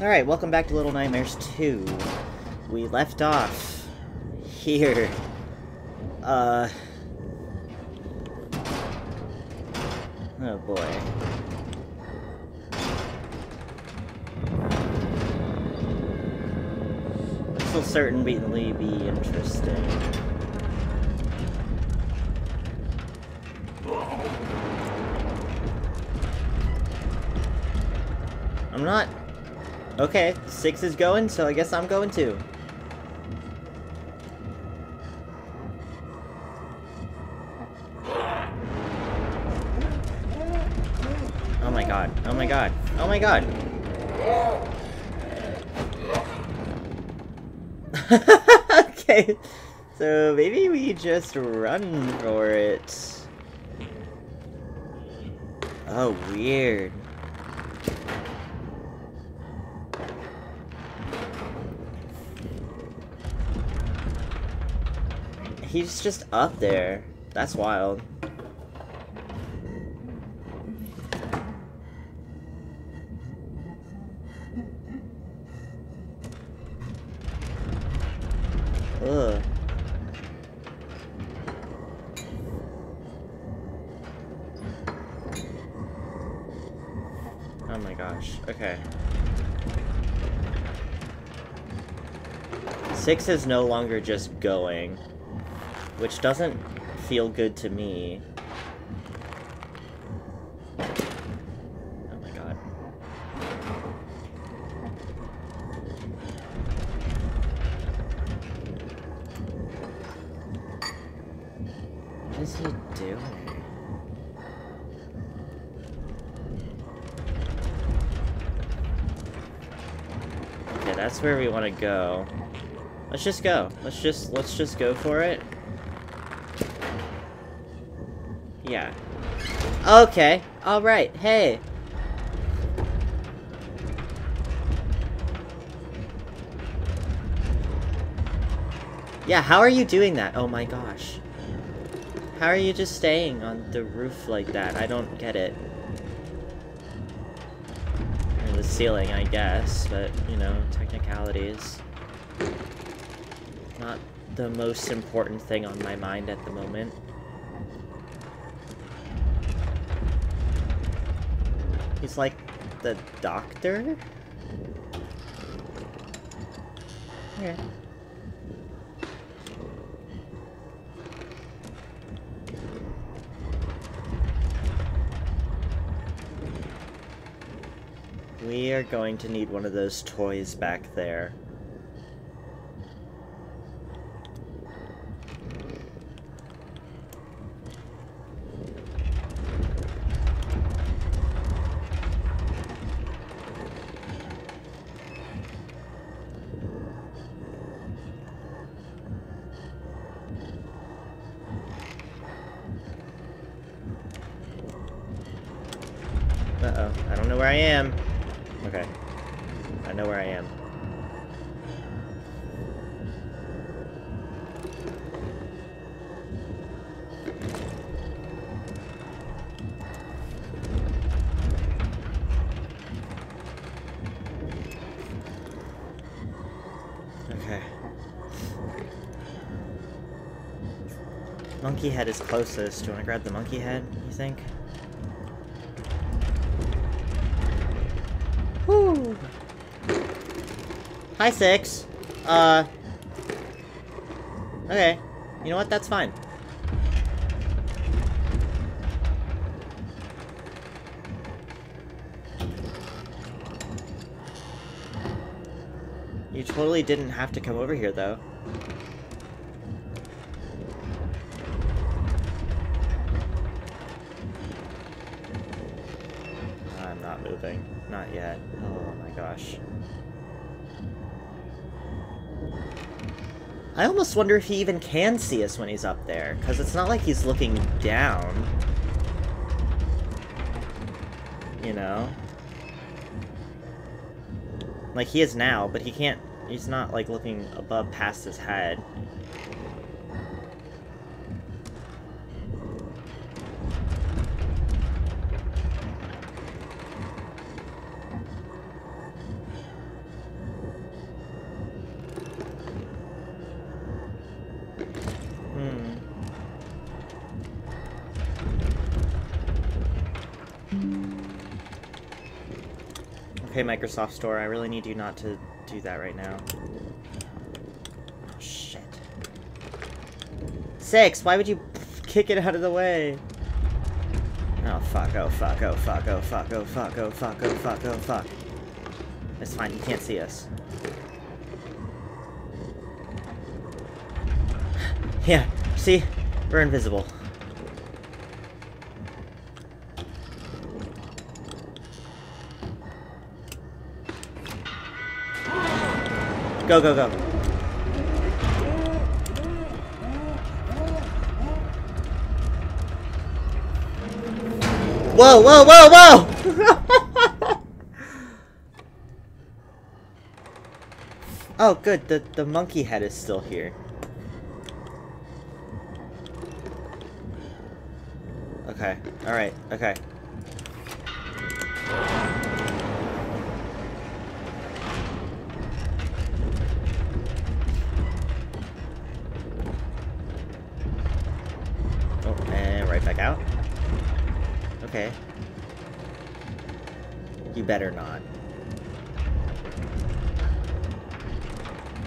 Alright, welcome back to Little Nightmares 2. We left off here. Uh... Oh boy. This will certainly be interesting. I'm not... Okay, six is going, so I guess I'm going too. Oh my god, oh my god, oh my god. okay, so maybe we just run for it. Oh, weird. He's just up there. That's wild. Ugh. Oh my gosh. Okay. Six is no longer just going, which doesn't feel good to me. Oh my god. What is he doing? That's where we want to go. Let's just go. Let's just let's just go for it. Yeah. Okay. All right. Hey. Yeah, how are you doing that? Oh my gosh. How are you just staying on the roof like that? I don't get it. Or the ceiling, I guess, but, you know, technicalities. Not the most important thing on my mind at the moment. He's like the doctor? Okay. We are going to need one of those toys back there. Monkey head is closest. Do you want to grab the monkey head, you think? Whew. Hi, Six. Uh... Okay. You know what? That's fine. You totally didn't have to come over here, though. Gosh. I almost wonder if he even can see us when he's up there, because it's not like he's looking down. You know? Like, he is now, but he can't... He's not, like, looking above past his head. Okay, Microsoft Store, I really need you not to do that right now. Oh, shit. Six, why would you kick it out of the way? Oh fuck, oh fuck, oh fuck, oh fuck, oh fuck, oh fuck, oh fuck, oh fuck. It's fine, he can't see us. Yeah, see? We're invisible. Go, go, go. Whoa, whoa, whoa, whoa! oh, good. The, the monkey head is still here. Okay. Alright. Okay.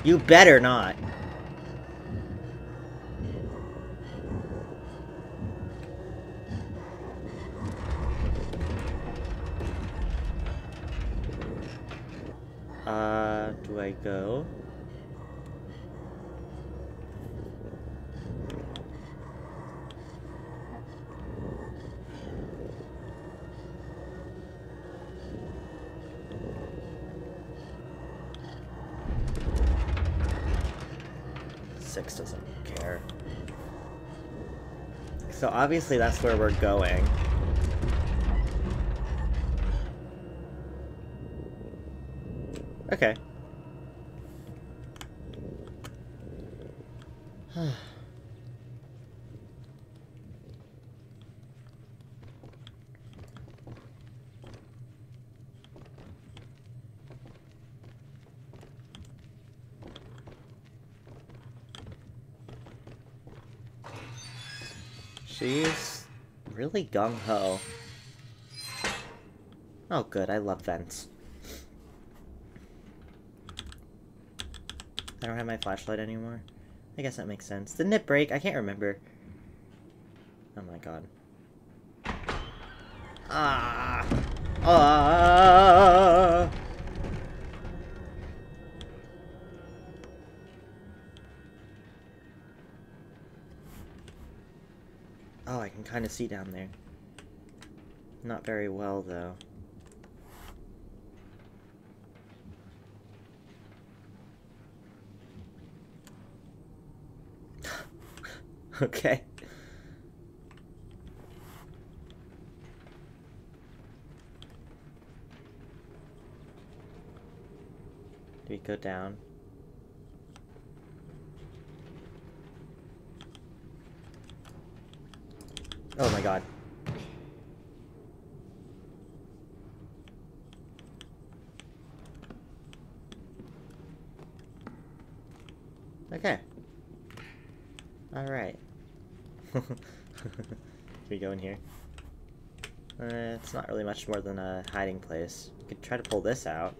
You better not. Uh, do I go? Six doesn't care. So obviously that's where we're going. Okay. She's gung-ho. Oh good, I love vents. I don't have my flashlight anymore. I guess that makes sense. Didn't it break? I can't remember. Oh my god. Ah! Ah! Kind of see down there. Not very well, though. okay. Do we go down? Oh my god. Okay. Alright. Can we go in here? Uh, it's not really much more than a hiding place. We could try to pull this out.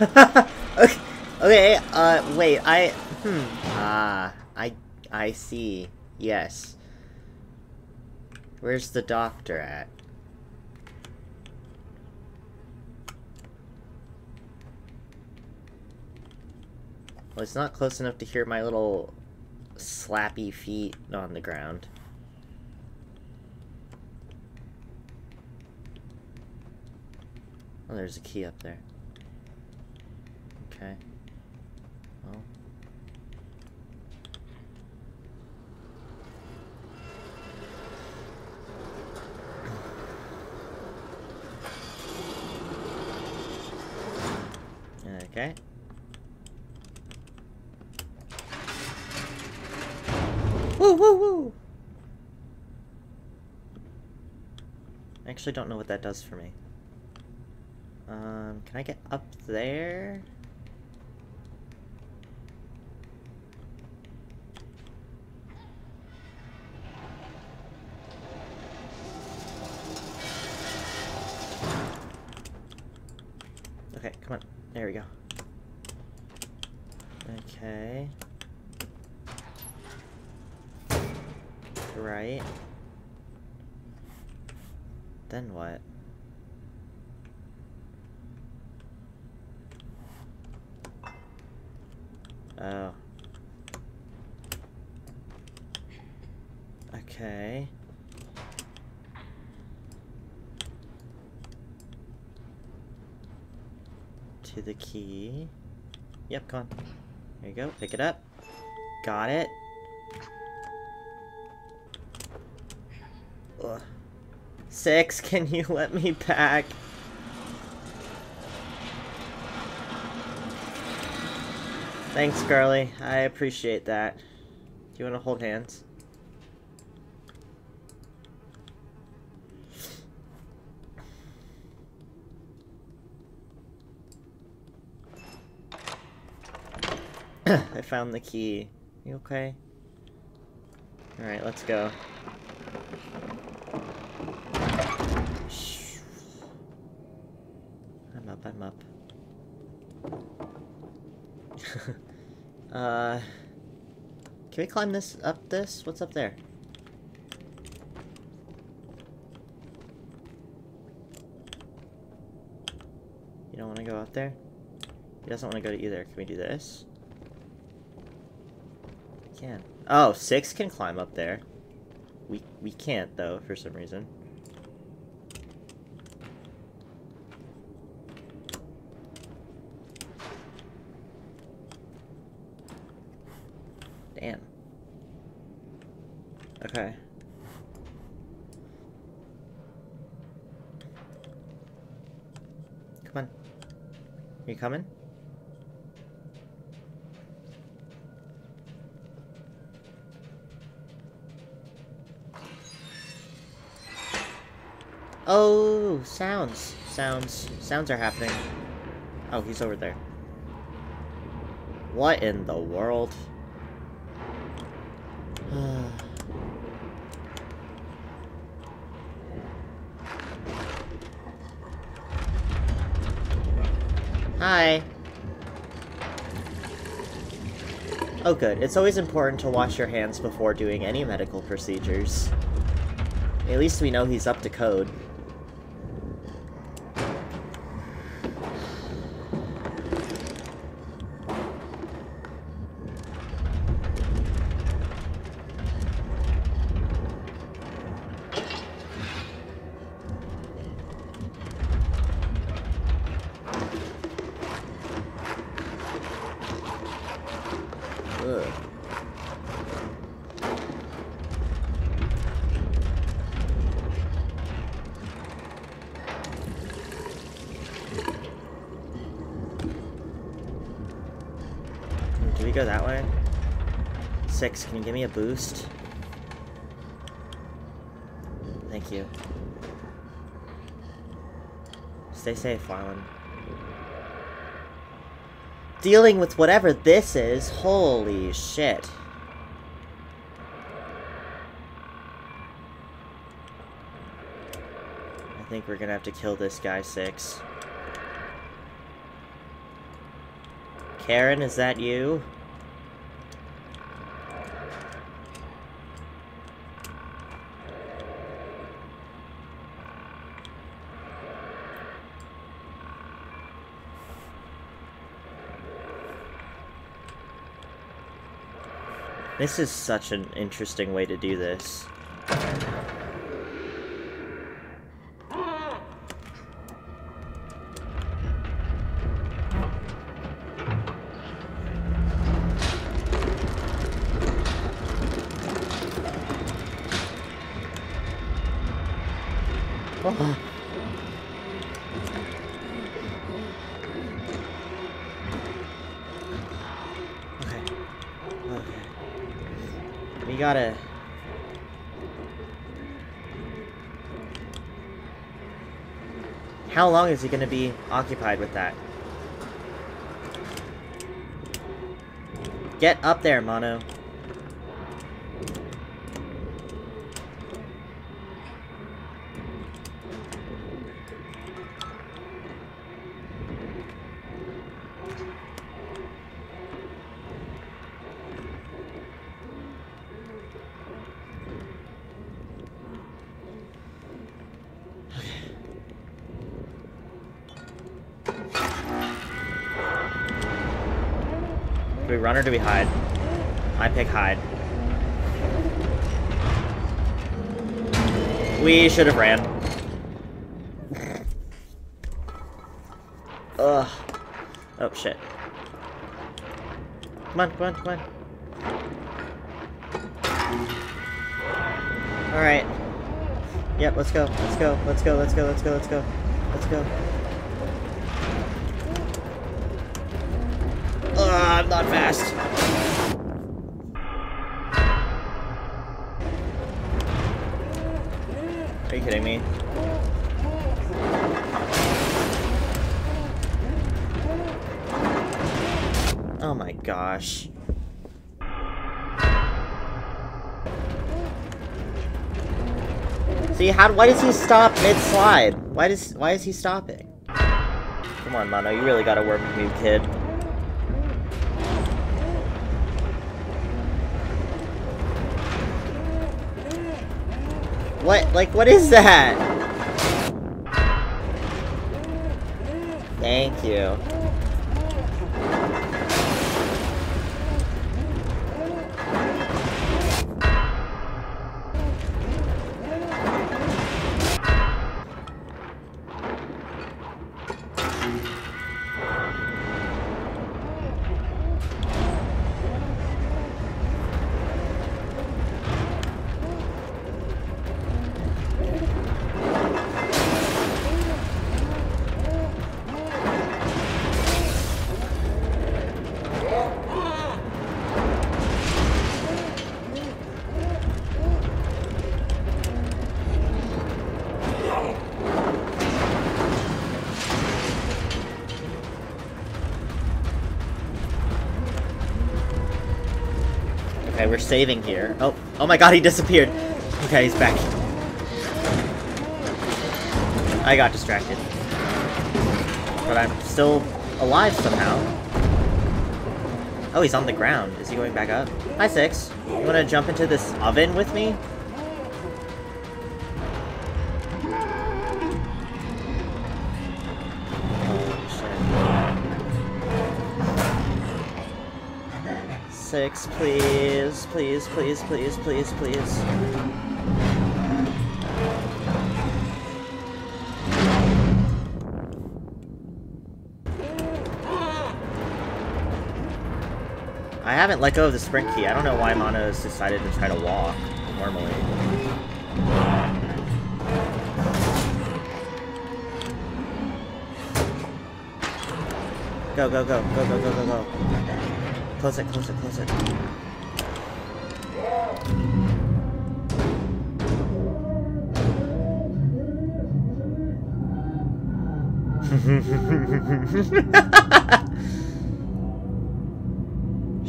okay, okay, uh, wait, I, hmm, ah, I, I see, yes. Where's the doctor at? Well, it's not close enough to hear my little slappy feet on the ground. Oh, there's a key up there. Okay. Okay. Woo woo woo! I actually don't know what that does for me. Um, can I get up there? Okay, come on. There we go. Okay. Right. Then what? Oh. Okay. To the key. Yep, come on. There you go, pick it up. Got it. Ugh. Six, can you let me back? Thanks, girly. I appreciate that. Do you want to hold hands? I found the key. You okay? Alright, let's go. I'm up, I'm up. uh... Can we climb this, up this? What's up there? You don't want to go out there? He doesn't want to go to either. Can we do this? Can. Oh, six can climb up there. We we can't though for some reason. Damn. Okay. Come on. Are you coming? Oh, sounds. Sounds. Sounds are happening. Oh, he's over there. What in the world? Hi. Oh good, it's always important to wash your hands before doing any medical procedures. At least we know he's up to code. Six, can you give me a boost? Thank you. Stay safe, Marlon. Dealing with whatever this is, holy shit. I think we're gonna have to kill this guy, Six. Karen, is that you? This is such an interesting way to do this. Long is he going to be occupied with that? Get up there, Mono. Run or do we hide? I pick hide. We should have ran. Ugh. Oh, shit. Come on, come on, come on. Alright. Yep, let's go, let's go, let's go, let's go, let's go, let's go. Let's go. Not fast. Are you kidding me? Oh my gosh. See, how- why does he stop mid-slide? Why does- why is he stopping? Come on, Mono, you really gotta work with me, kid. What? Like, what is that? Thank you. We're saving here. Oh, oh my god, he disappeared. Okay, he's back. I got distracted. But I'm still alive somehow. Oh, he's on the ground. Is he going back up? Hi, Six. You wanna jump into this oven with me? Six, please, please, please, please, please, please. I haven't let go of the sprint key. I don't know why Mono's decided to try to walk normally. Go, go, go, go, go, go, go, go. Close it, close it, close it.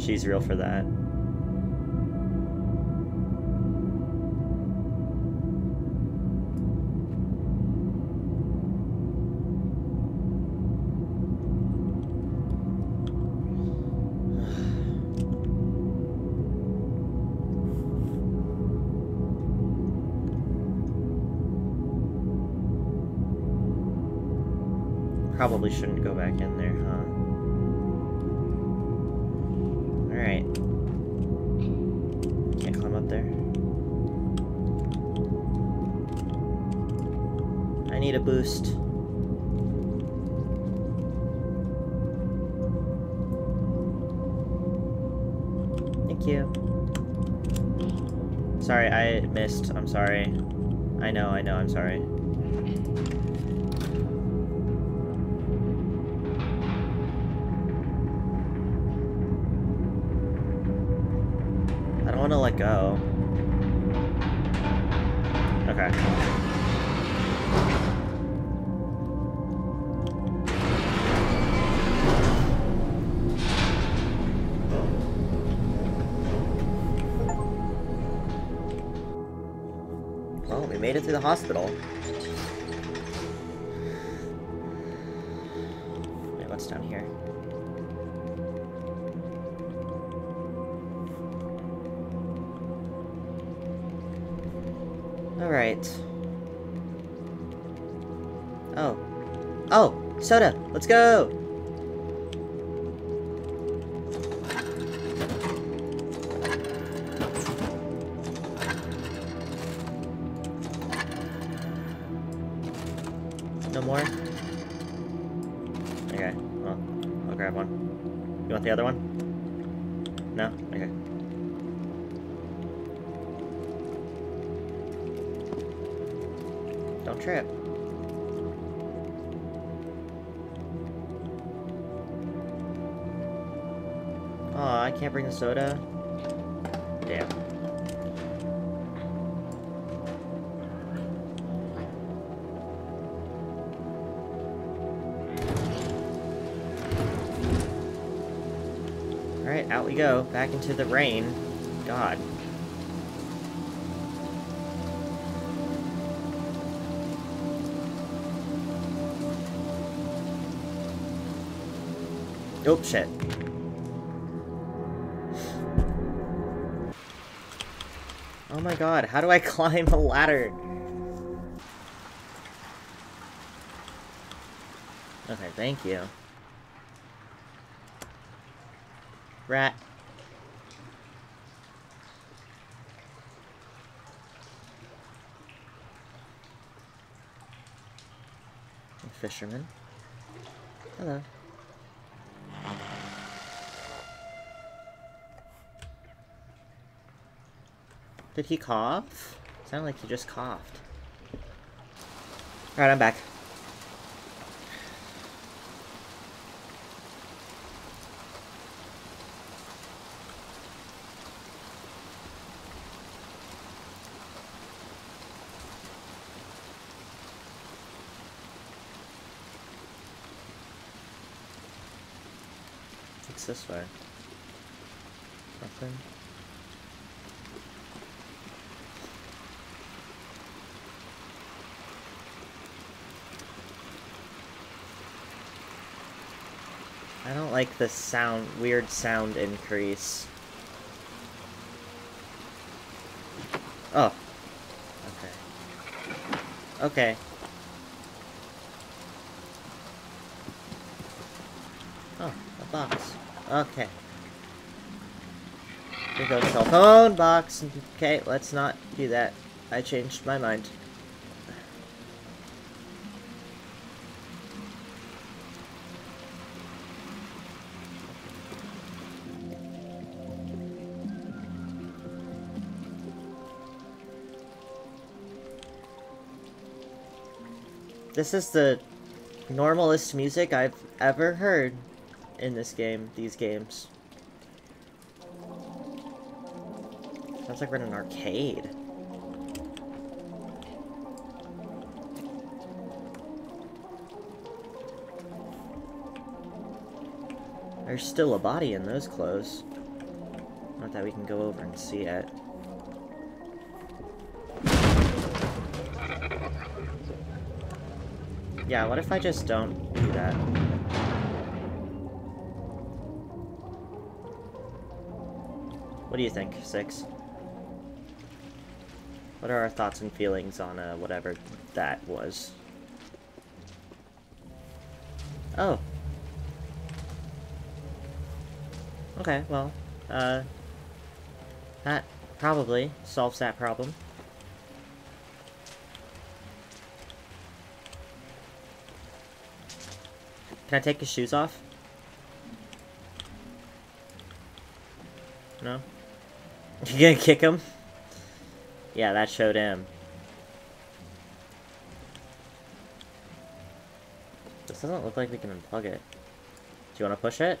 She's real for that. Probably shouldn't go back in there, huh? Alright. Can't climb up there. I need a boost. Thank you. Sorry, I missed. I'm sorry. I know, I know, I'm sorry. want to let go. Okay. Well, we made it to the hospital. Soda! Let's go! No more? Okay, well, I'll grab one. You want the other one? No? Okay. Don't trip. Can't bring the soda? Damn. Alright, out we go. Back into the rain. God. Oh, shit. My god, how do I climb a ladder? Okay, thank you. Rat. Fisherman. Hello. Did he cough? Sounded like he just coughed. Alright, I'm back. It's this way. Nothing. Like the sound, weird sound increase. Oh. Okay. Okay. Oh, a box. Okay. Here goes cell phone box. Okay, let's not do that. I changed my mind. This is the normalest music I've ever heard in this game, these games. Sounds like we're in an arcade. There's still a body in those clothes. Not that we can go over and see it. Yeah, what if I just don't do that? What do you think, Six? What are our thoughts and feelings on uh, whatever that was? Oh. Okay, well, uh, that probably solves that problem. Can I take his shoes off? No? You gonna kick him? Yeah, that showed him. This doesn't look like we can unplug it. Do you want to push it?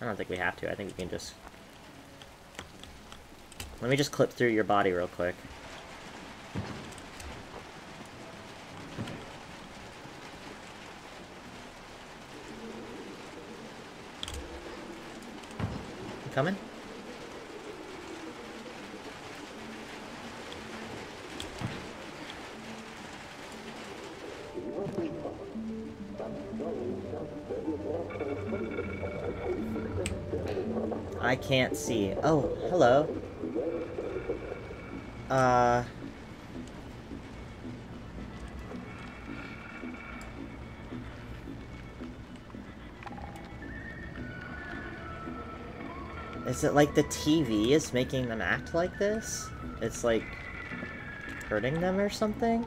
I don't think we have to. I think we can just... Let me just clip through your body real quick. coming? I can't see. Oh, hello. Uh... Is it like the TV is making them act like this? It's like hurting them or something?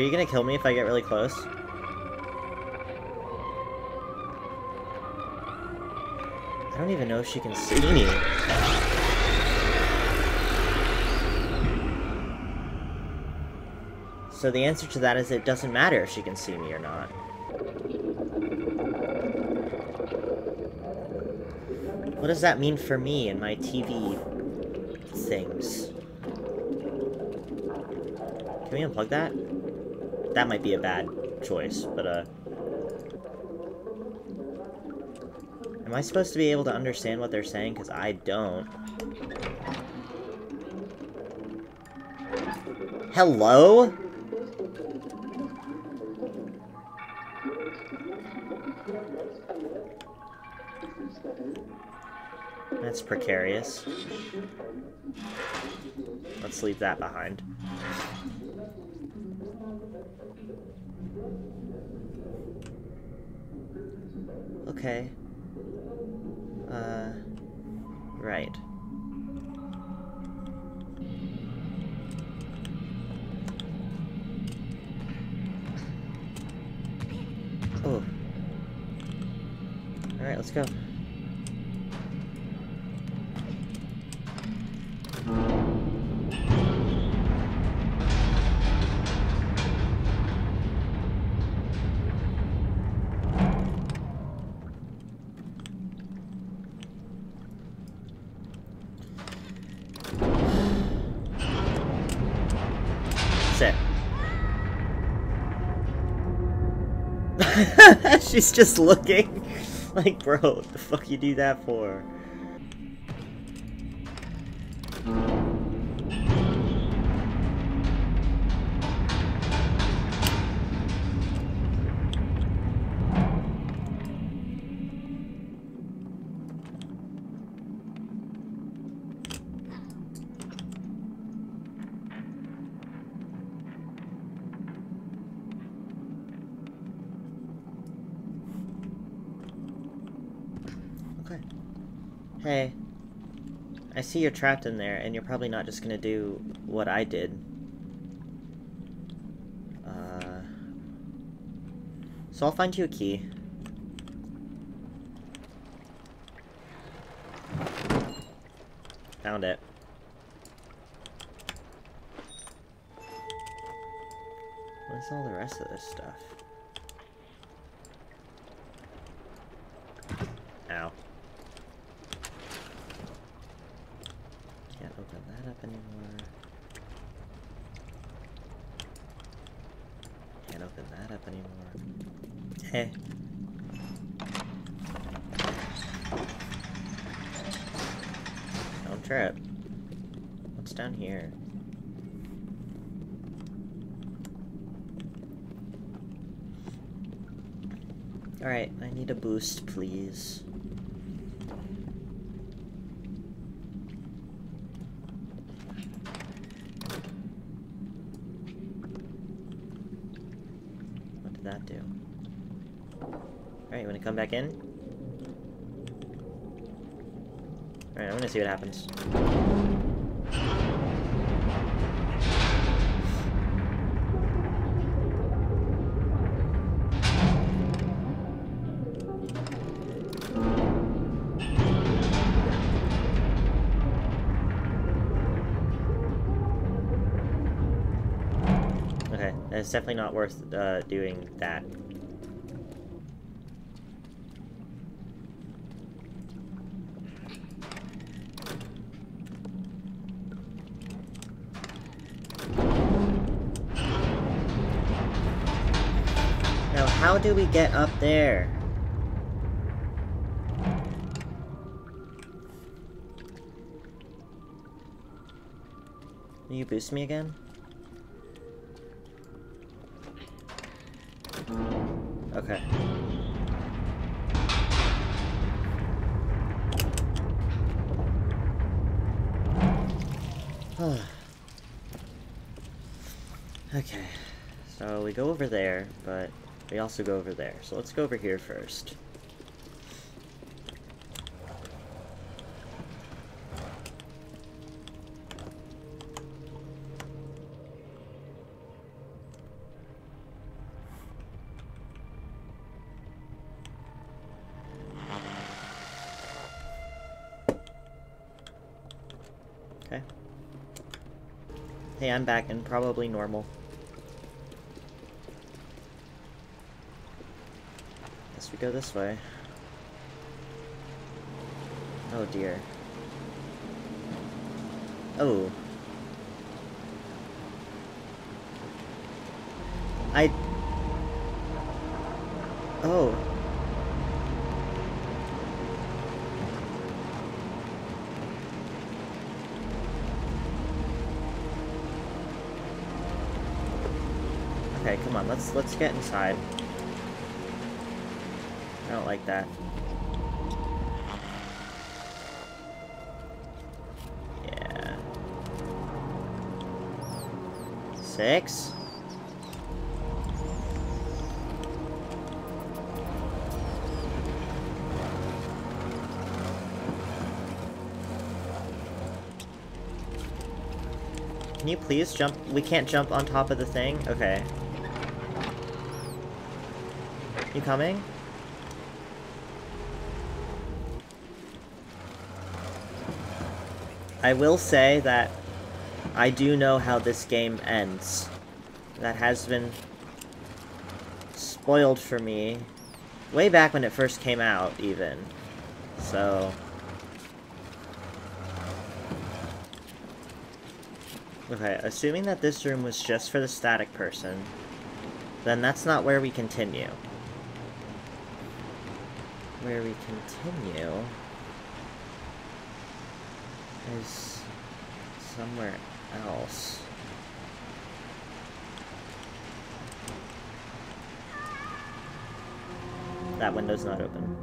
You gonna kill me if I get really close? I don't even know if she can see me. So the answer to that is it doesn't matter if she can see me or not. What does that mean for me and my TV things? Can we unplug that? That might be a bad choice, but, uh... Am I supposed to be able to understand what they're saying? Because I don't. Hello? That's precarious. Let's leave that behind. Okay. Uh, right. Oh. Alright, let's go. She's just looking. Like, bro, what the fuck you do that for? You're trapped in there, and you're probably not just gonna do what I did. Uh... So I'll find you a key. Found it. What's all the rest of this stuff? Ow. Can't open that up anymore. Can't open that up anymore. Hey. Don't trip. What's down here? Alright, I need a boost, please. What did that do? Alright, you wanna come back in? Alright, I'm gonna see what happens. it's definitely not worth uh, doing that. Now, how do we get up there? Can you boost me again? We go over there, but we also go over there. So let's go over here first. Okay. Hey, I'm back and probably normal. Guess we go this way. Oh dear. Oh. I... Oh. Okay, come on, let's let's get inside. I don't like that. Yeah. Six? Can you please jump? We can't jump on top of the thing? Okay. You coming? I will say that I do know how this game ends. That has been spoiled for me way back when it first came out, even. So... Okay, assuming that this room was just for the static person, then that's not where we continue. Where we continue is somewhere else. That window's not open.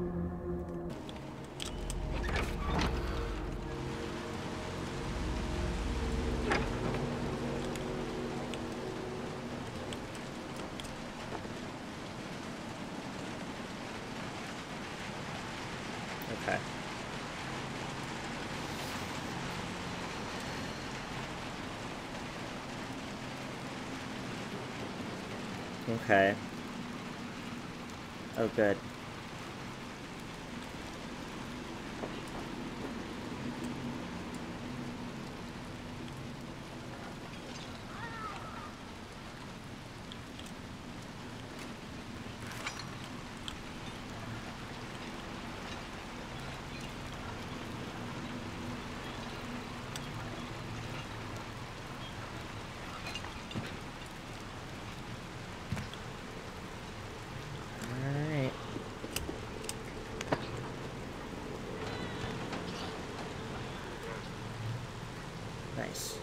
Okay. Okay. Oh, good. Alright. Nice.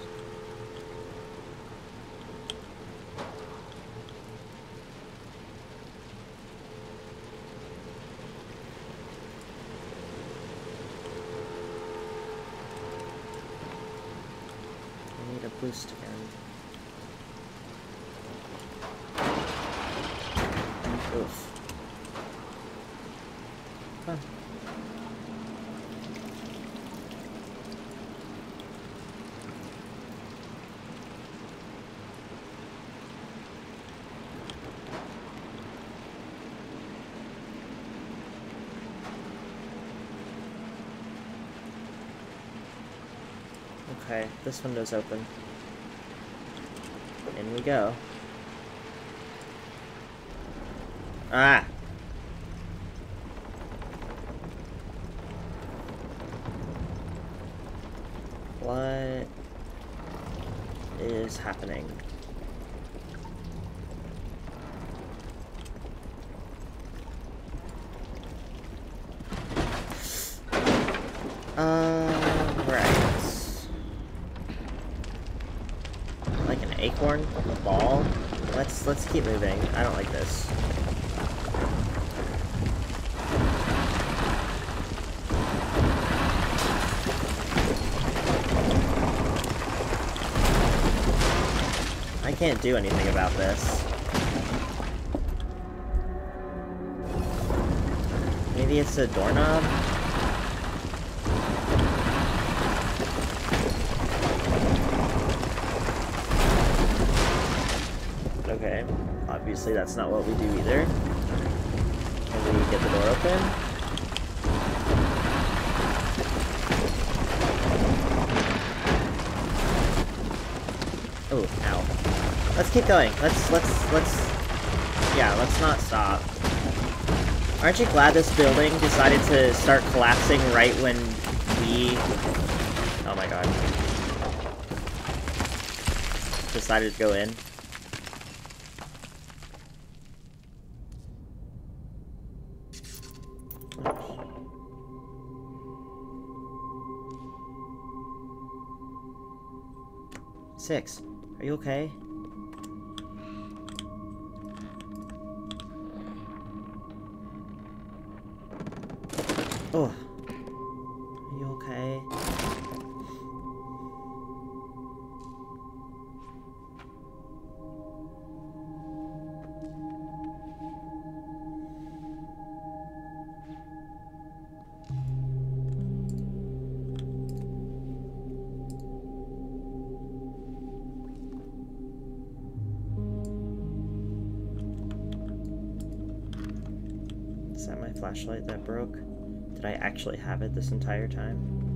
I need a boost Okay, this window's open. In we go. Ah! What is happening? Uh... Acorn? Ball? Let's let's keep moving. I don't like this. I can't do anything about this. Maybe it's a doorknob? Okay, obviously that's not what we do either. Can we get the door open? Oh, ow. Let's keep going. Let's, let's, let's... Yeah, let's not stop. Aren't you glad this building decided to start collapsing right when we... Oh my god. Decided to go in? Six, are you okay? Oh. Actually have it this entire time?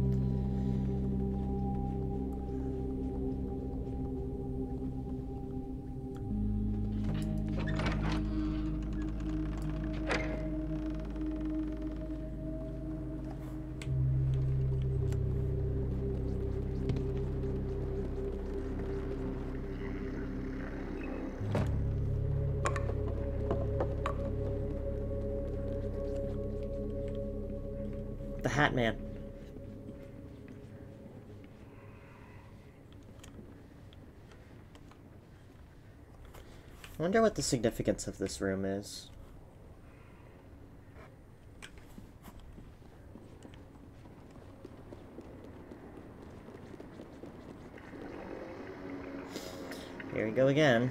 Wonder what the significance of this room is. Here we go again.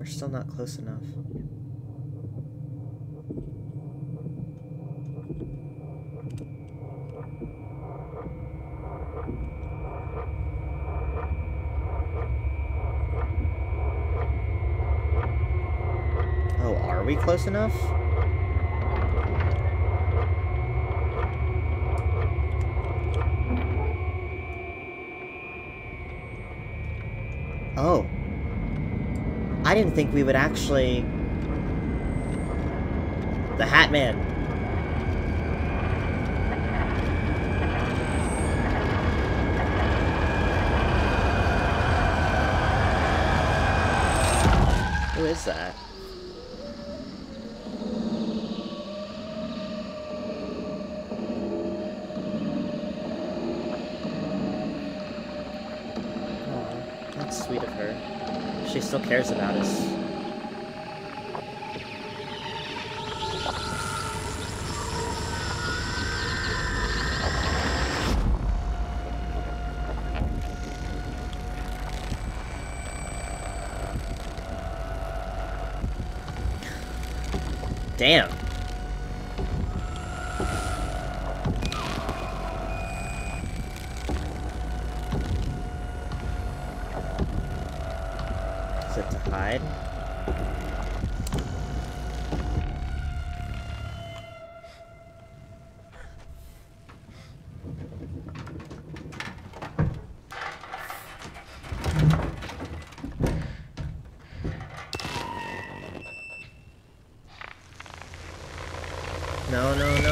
We're still not close enough. Oh, are we close enough? Oh. I didn't think we would actually... The Hat Man. Who is that? Aw, that's sweet of her. She still cares about us. Damn. No, no, no,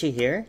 She here?